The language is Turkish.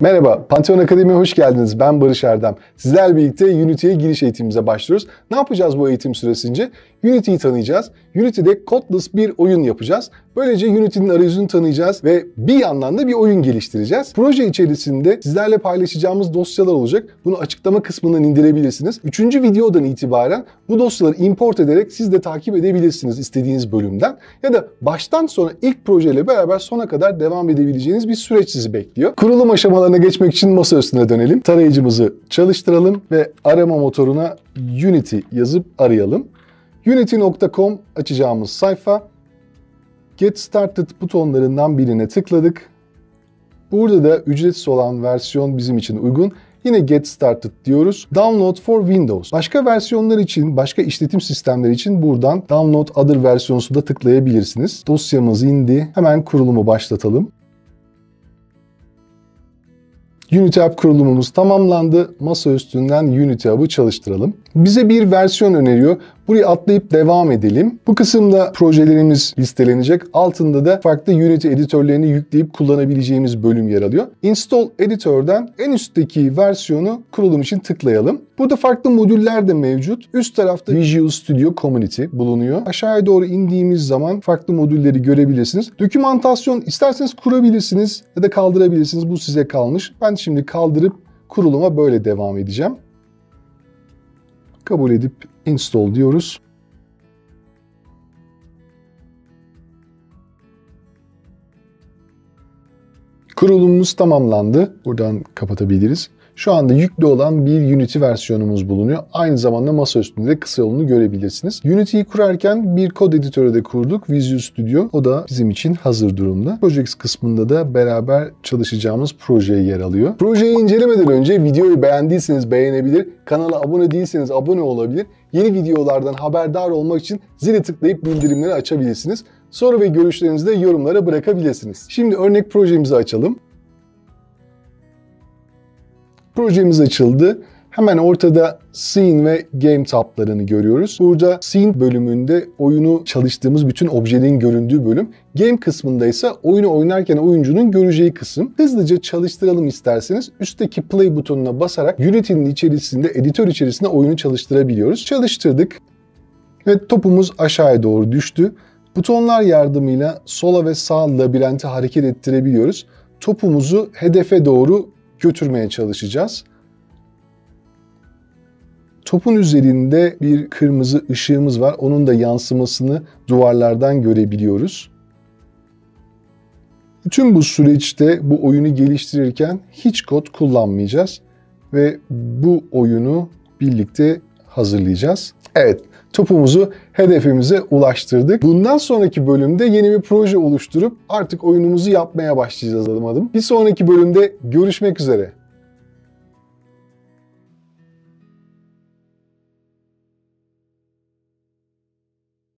Merhaba, Pantheon Akademi'ye hoş geldiniz. Ben Barış Erdem. Sizlerle birlikte Unity'ye giriş eğitimimize başlıyoruz. Ne yapacağız bu eğitim süresince? Unity'yi tanıyacağız. Unity'de codeless bir oyun yapacağız. Böylece Unity'nin arayüzünü tanıyacağız ve bir yandan da bir oyun geliştireceğiz. Proje içerisinde sizlerle paylaşacağımız dosyalar olacak. Bunu açıklama kısmından indirebilirsiniz. Üçüncü videodan itibaren bu dosyaları import ederek siz de takip edebilirsiniz istediğiniz bölümden. Ya da baştan sona ilk projeyle beraber sona kadar devam edebileceğiniz bir süreç sizi bekliyor. Kurulum aşamalarına geçmek için masa üstüne dönelim. Tarayıcımızı çalıştıralım ve arama motoruna Unity yazıp arayalım. Unity.com açacağımız sayfa Get Started butonlarından birine tıkladık. Burada da ücretsiz olan versiyon bizim için uygun. Yine Get Started diyoruz. Download for Windows. Başka versiyonlar için, başka işletim sistemleri için buradan Download Other versiyonsu da tıklayabilirsiniz. Dosyamız indi. Hemen kurulumu başlatalım. Unity App kurulumumuz tamamlandı. Masa üstünden Unity App'ı çalıştıralım. Bize bir versiyon öneriyor. Burayı atlayıp devam edelim. Bu kısımda projelerimiz listelenecek. Altında da farklı Unity editörlerini yükleyip kullanabileceğimiz bölüm yer alıyor. Install Editor'dan en üstteki versiyonu kurulum için tıklayalım. Burada farklı modüller de mevcut. Üst tarafta Visual Studio Community bulunuyor. Aşağıya doğru indiğimiz zaman farklı modülleri görebilirsiniz. Dokümantasyon isterseniz kurabilirsiniz ya da kaldırabilirsiniz. Bu size kalmış. Ben şimdi kaldırıp kuruluma böyle devam edeceğim. Kabul edip install diyoruz. Kurulumumuz tamamlandı. Buradan kapatabiliriz. Şu anda yüklü olan bir Unity versiyonumuz bulunuyor. Aynı zamanda masa üstünde de kısa yolunu görebilirsiniz. Unity'yi kurarken bir kod editörü de kurduk. Visual Studio. O da bizim için hazır durumda. Projects kısmında da beraber çalışacağımız projeye yer alıyor. Projeyi incelemeden önce videoyu beğendiyseniz beğenebilir, kanala abone değilseniz abone olabilir. Yeni videolardan haberdar olmak için zile tıklayıp bildirimleri açabilirsiniz. Soru ve görüşlerinizi de yorumlara bırakabilirsiniz. Şimdi örnek projemizi açalım. Projemiz açıldı. Hemen ortada Scene ve Game tablarını görüyoruz. Burada Scene bölümünde oyunu çalıştığımız bütün objelerin göründüğü bölüm. Game kısmında ise oyunu oynarken oyuncunun göreceği kısım. Hızlıca çalıştıralım isterseniz üstteki play butonuna basarak Unity'nin içerisinde, editör içerisinde oyunu çalıştırabiliyoruz. Çalıştırdık ve topumuz aşağıya doğru düştü. Butonlar yardımıyla sola ve sağ labirenti hareket ettirebiliyoruz. Topumuzu hedefe doğru götürmeye çalışacağız. Topun üzerinde bir kırmızı ışığımız var. Onun da yansımasını duvarlardan görebiliyoruz. Bütün bu süreçte bu oyunu geliştirirken hiç kod kullanmayacağız ve bu oyunu birlikte hazırlayacağız. Evet, topumuzu hedefimize ulaştırdık. Bundan sonraki bölümde yeni bir proje oluşturup artık oyunumuzu yapmaya başlayacağız adım adım. Bir sonraki bölümde görüşmek üzere.